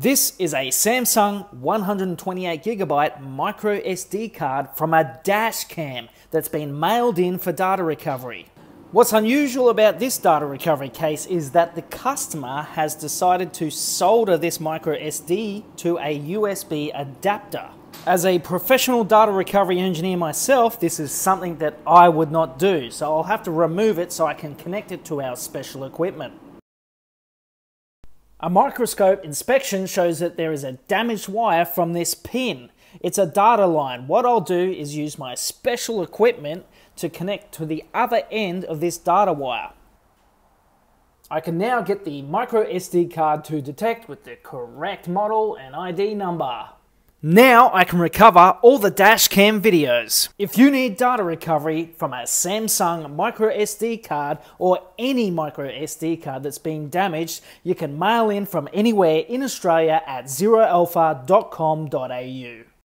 This is a Samsung 128GB micro SD card from a dash cam that's been mailed in for data recovery. What's unusual about this data recovery case is that the customer has decided to solder this micro SD to a USB adapter. As a professional data recovery engineer myself, this is something that I would not do, so I'll have to remove it so I can connect it to our special equipment. A microscope inspection shows that there is a damaged wire from this pin. It's a data line. What I'll do is use my special equipment to connect to the other end of this data wire. I can now get the micro SD card to detect with the correct model and ID number. Now I can recover all the dashcam videos. If you need data recovery from a Samsung micro SD card or any micro SD card that's been damaged, you can mail in from anywhere in Australia at zeroalpha.com.au.